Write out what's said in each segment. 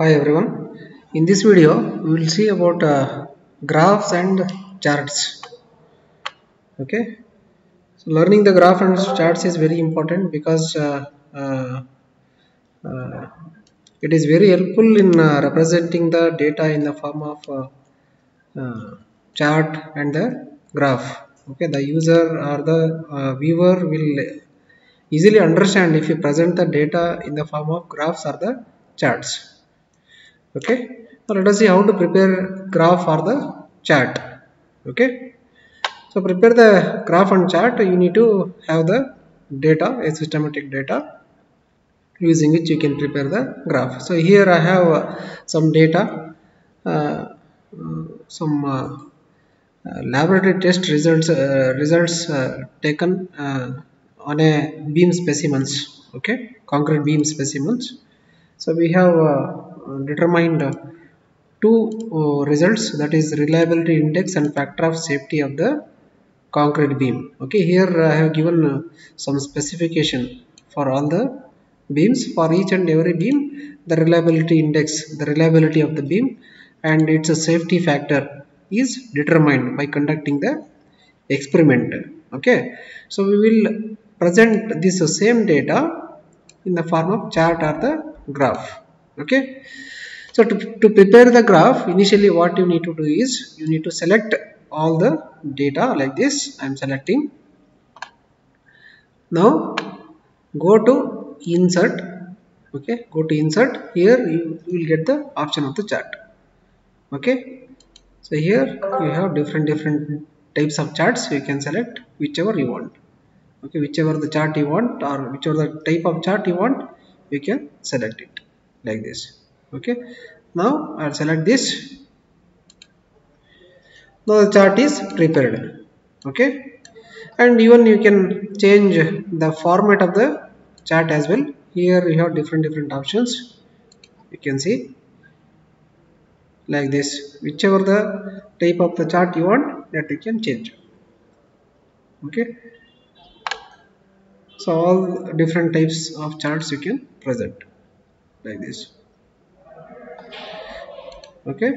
Hi everyone. In this video, we will see about uh, graphs and charts. Okay. So learning the graph and charts is very important because uh, uh, uh, it is very helpful in uh, representing the data in the form of uh, chart and the graph. Okay. The user or the viewer will easily understand if you present the data in the form of graphs or the charts okay? Now let us see how to prepare graph for the chart okay? So prepare the graph and chart you need to have the data a systematic data. Using which you can prepare the graph. So here i have uh, some data uh, uh, some uh, uh, laboratory test results uh, results taken on a beam specimens. Okay? Concrete beam specimens. So we have determined two uh, results that is reliability index and factor of safety of the concrete beam. Okay here i have given uh, some specification for all the beams. For each and every beam the reliability index the reliability of the beam and its safety factor is determined by conducting the experiment. Okay so we will present this same data in the form of chart or the graph okay? So to, to prepare the graph initially what you need to do is you need to select all the data like this. I am selecting. Now go to insert. Okay? Go to insert. Here you will get the option of the chart. Okay? So here you have different different types of charts. You can select whichever you want. Okay? Whichever the chart you want or whichever the type of chart you want you can select it like this. Okay. Now i'll select this. Now the chart is prepared. Okay. And even you can change the format of the chart as well. Here you have different different options. You can see. Like this. Whichever the type of the chart you want that you can change. Okay. So all different types of charts you can present like this. Okay?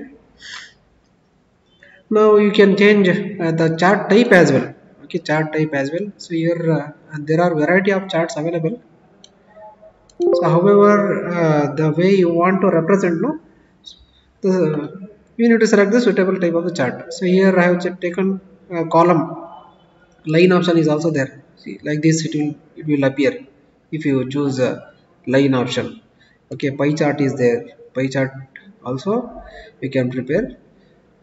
Now you can change uh, the chart type as well. Okay chart type as well. So here uh, there are variety of charts available. So however uh, the way you want to represent no? The you need to select the suitable type of the chart. So here i have taken a column. Line option is also there. See like this it will it will appear if you choose a line option okay pie chart is there. Pie chart also we can prepare.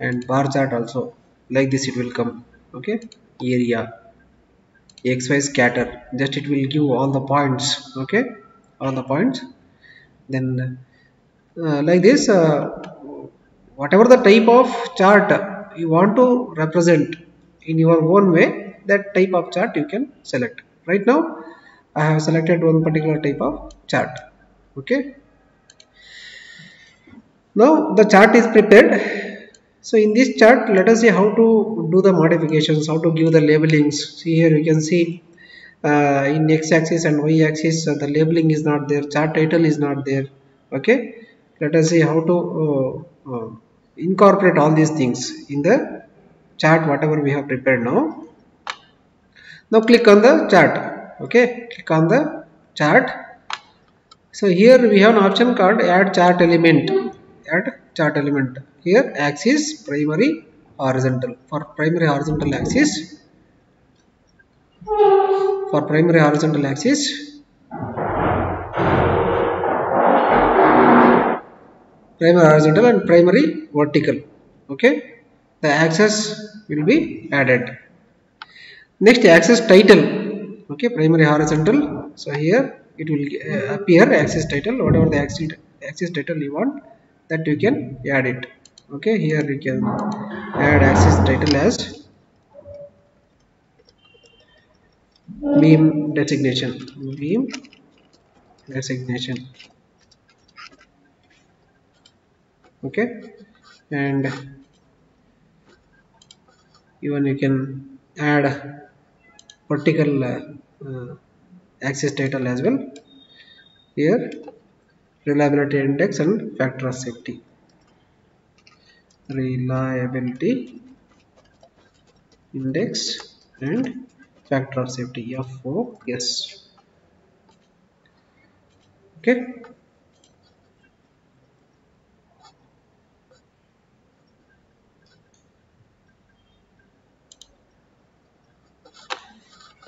And bar chart also like this it will come. Okay area. Xy scatter. Just it will give all the points. Okay all the points. Then uh, like this uh, whatever the type of chart you want to represent in your own way that type of chart you can select. Right now i have selected one particular type of chart okay? Now the chart is prepared. So in this chart let us see how to do the modifications how to give the labelings. See here you can see uh, in x-axis and y-axis uh, the labeling is not there chart title is not there. Okay? Let us see how to uh, uh, incorporate all these things in the chart whatever we have prepared now. Now click on the chart. Okay? Click on the chart so here we have an option called add chart element. Add chart element. Here axis primary horizontal. For primary horizontal axis for primary horizontal axis primary horizontal and primary vertical. Okay? The axis will be added. Next axis title. Okay? Primary horizontal. So here it will uh, appear axis title whatever the axis title you want that you can add it. Okay here you can add axis title as beam designation. Beam designation. Okay and even you can add vertical uh, uh, axis title as well. Here reliability index and factor of safety. Reliability index and factor of safety FOS okay.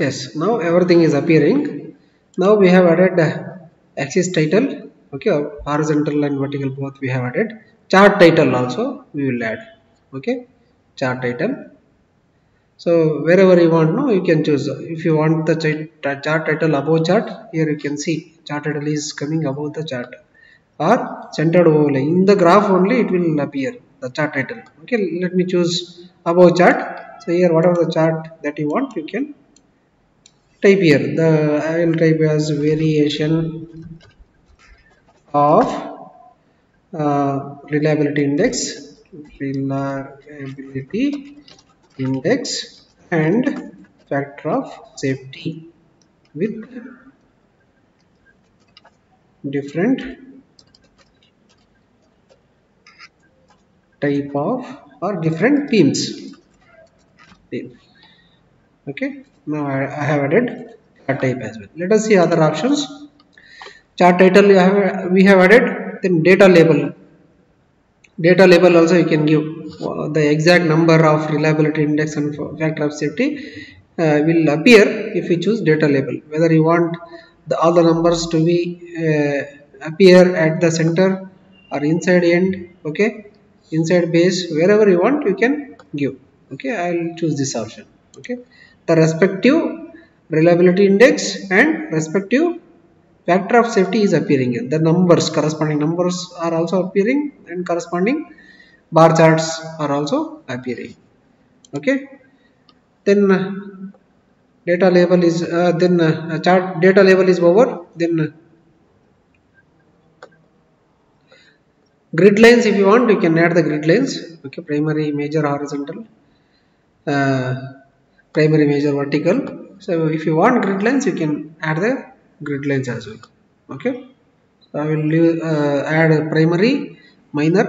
Yes now everything is appearing now we have added uh, axis title. Okay horizontal and vertical both we have added. Chart title also we will add. Okay chart title. So wherever you want no you can choose. If you want the chart title above chart here you can see chart title is coming above the chart. Or centered overlay in the graph only it will appear the chart title. Okay let me choose above chart. So here whatever the chart that you want you can type here. The I will type as variation of uh, reliability index reliability index and factor of safety with different type of or different themes okay. Now I, I have added chart type as well. Let us see other options. Chart title we have, we have added then data label. Data label also you can give. Uh, the exact number of reliability index and factor of safety uh, will appear if you choose data label. Whether you want the, the numbers to be uh, appear at the center or inside end okay? Inside base wherever you want you can give. Okay i will choose this option. Okay the respective reliability index and respective factor of safety is appearing here. The numbers, corresponding numbers are also appearing and corresponding bar charts are also appearing. Okay. Then uh, data label is uh, then uh, chart data label is over. Then uh, grid lines if you want you can add the grid lines. Okay, primary, major, horizontal, uh, primary, major, vertical. So if you want grid lines you can add the grid lines as well. Okay? So i will uh, add a primary minor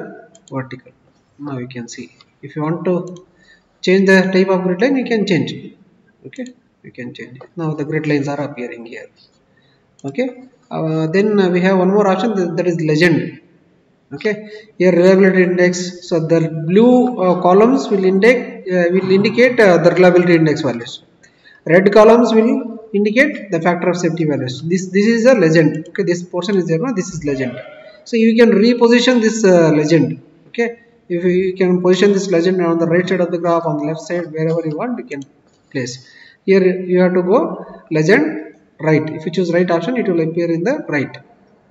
vertical. Now you can see. If you want to change the type of grid line you can change okay? You can change now the grid lines are appearing here. Okay? Uh, then we have one more option that is legend okay? Here reliability index. So the blue uh, columns will indicate uh, will indicate uh, the reliability index values. Red columns will indicate the factor of safety values. This this is a legend. Okay? This portion is there no? This is legend. So you can reposition this uh, legend. Okay? If you can position this legend on the right side of the graph on the left side wherever you want you can place. Here you have to go legend right. If you choose right option it will appear in the right.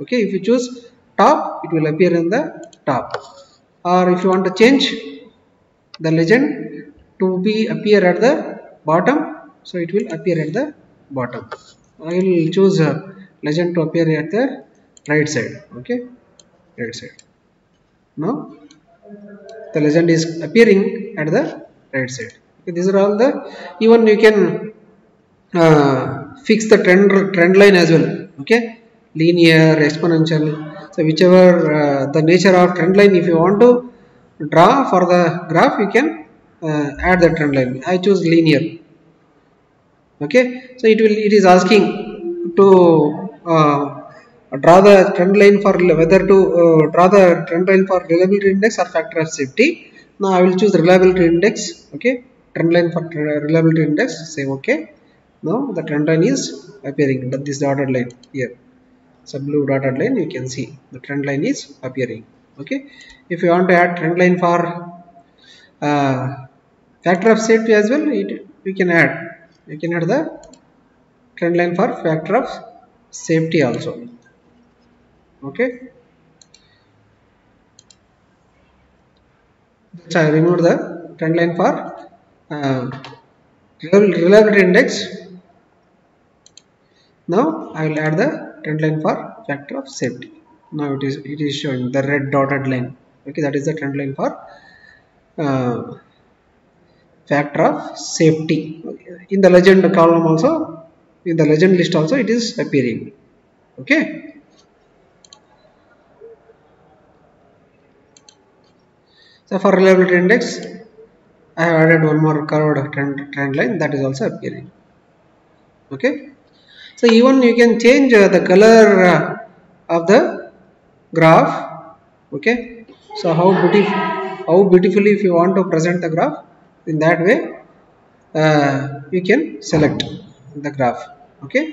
Okay? If you choose top it will appear in the top. Or if you want to change the legend to be appear at the bottom so it will appear at the bottom. I will choose a legend to appear at the right side okay? Right side. Now the legend is appearing at the right side. Okay, these are all the even you can uh, fix the trend trend line as well okay? Linear exponential so whichever uh, the nature of trend line if you want to draw for the graph you can uh, add the trend line. I choose linear. Okay? So it will it is asking to uh, draw the trend line for whether to uh, draw the trend line for reliability index or factor of safety. Now i will choose reliability index. Okay? Trend line for reliability index say okay? Now the trend line is appearing this dotted line here so blue dotted line you can see. The trend line is appearing okay? If you want to add trend line for uh, factor of safety as well it we can add. You can add the trend line for factor of safety also okay? So I remove the trend line for uh, reliability index. Now I will add the dotted line for factor of safety. Now it is it is showing the red dotted line. Okay that is the trend line for uh, factor of safety. Okay. in the legend column also in the legend list also it is appearing. Okay. So for reliability index i have added one more curved trend, trend line that is also appearing. Okay so even you can change uh, the color uh, of the graph okay? So how beautiful how beautifully if you want to present the graph in that way uh, you can select the graph okay?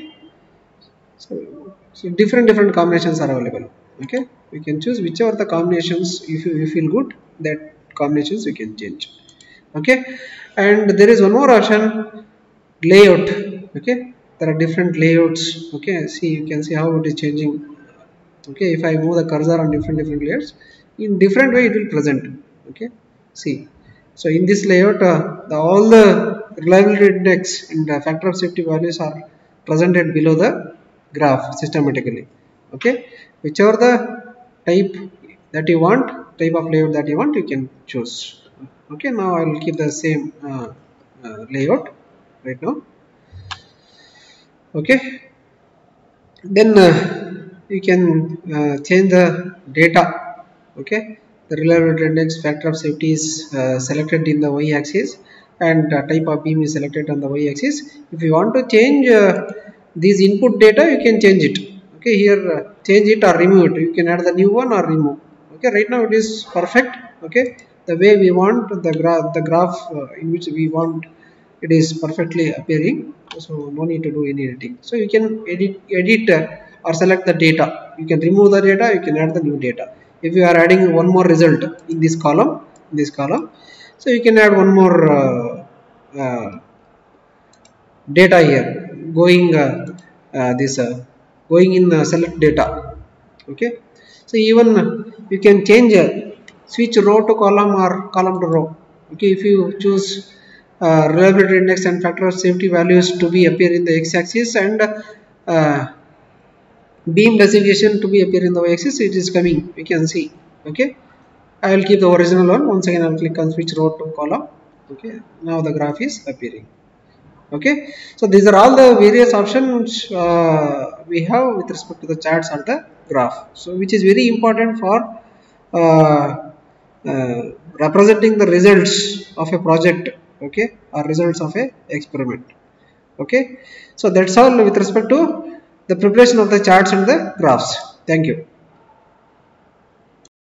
So, so different different combinations are available okay? You can choose whichever the combinations if you, you feel good that combinations you can change okay? And there is one more option layout okay there are different layouts okay? See you can see how it is changing. Okay if i move the cursor on different different layers in different way it will present okay? See so in this layout uh, the, all the reliability index and the factor of safety values are presented below the graph systematically okay? Whichever the type that you want type of layout that you want you can choose okay? Now I will keep the same uh, uh, layout right now okay? Then uh, you can uh, change the data. Okay? The reliability index factor of safety is uh, selected in the y-axis and type of beam is selected on the y-axis if you want to change these input data you can change it. Okay? Here change it or remove it. You can add the new one or remove. Okay? Right now it is perfect. Okay? The way we want the graph the graph uh, in which we want it is perfectly appearing so no need to do any editing. So you can edit edit uh, or select the data. You can remove the data you can add the new data. If you are adding one more result in this column in this column so you can add one more uh, uh data here going uh, uh, this going in select data. Okay? So even you can change switch row to column or column to row. Okay? If you choose uh, reliability index and factor of safety values to be appear in the x-axis and uh, beam designation to be appear in the y-axis it is coming you can see okay? I will keep the original one once again I will click on switch row to column okay? Now the graph is appearing okay? So these are all the various options uh, we have with respect to the charts or the graph. So which is very important for uh, uh, representing the results of a project okay? Or results of a experiment. Okay? So that's all with respect to the preparation of the charts and the graphs. Thank you